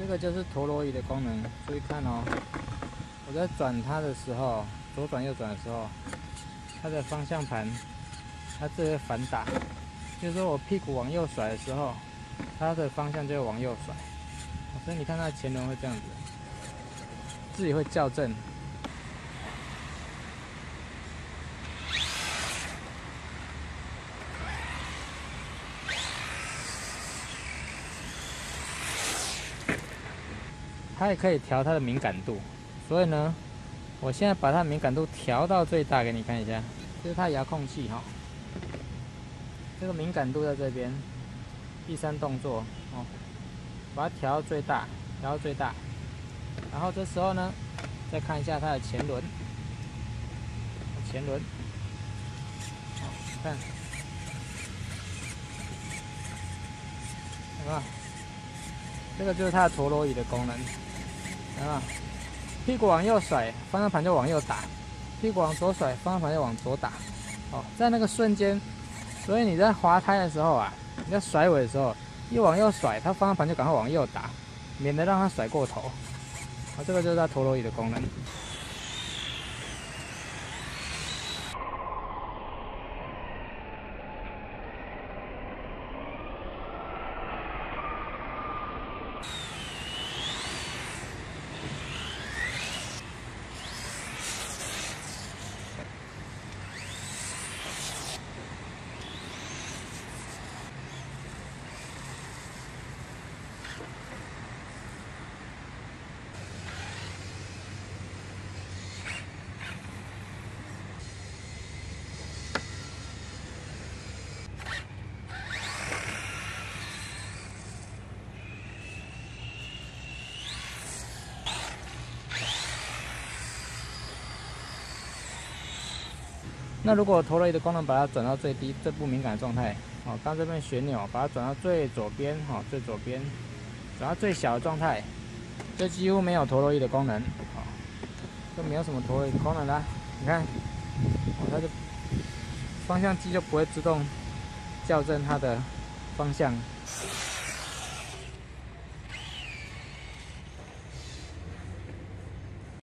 这个就是陀螺仪的功能，注意看哦。我在转它的时候，左转右转的时候，它的方向盘它这会反打，就是说我屁股往右甩的时候，它的方向就会往右甩。所以你看它前轮会这样子，自己会校正。它也可以调它的敏感度，所以呢，我现在把它敏感度调到最大给你看一下，这是它遥控器哈，这个敏感度在这边，第三动作哦，把它调到最大，调到最大，然后这时候呢，再看一下它的前轮，前轮，好看，有没有？这个就是它的陀螺仪的功能。啊，屁股往右甩，方向盘就往右打；屁股往左甩，方向盘就往左打。哦，在那个瞬间，所以你在滑胎的时候啊，你在甩尾的时候，一往右甩，它方向盘就赶快往右打，免得让它甩过头。啊，这个就是它陀螺仪的功能。那如果陀螺仪的功能把它转到最低，最不敏感状态，哦，刚这边旋钮把它转到最左边，哈，最左边，转到最小的状态，就几乎没有陀螺仪的功能，哦，就没有什么陀螺仪功能了。你看，哦，它就方向机就不会自动校正它的方向。